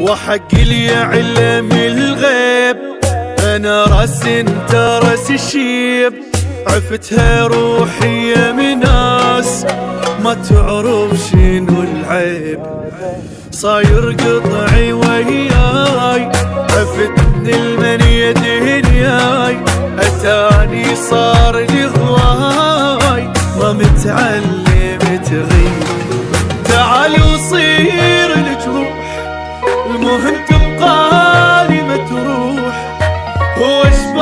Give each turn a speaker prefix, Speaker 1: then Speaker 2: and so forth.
Speaker 1: وحق لي علم الغيب. أنا رأس أنت رأس الشيب. عفتها روحي يا مناس ما تعرف شنو العيب. صاير قطعي وياي. عفتني المن يدهنياي أتاني صار لي هواي ما متعلم تغيب تعال وصير المهم تبقى لي متروح هو اسمه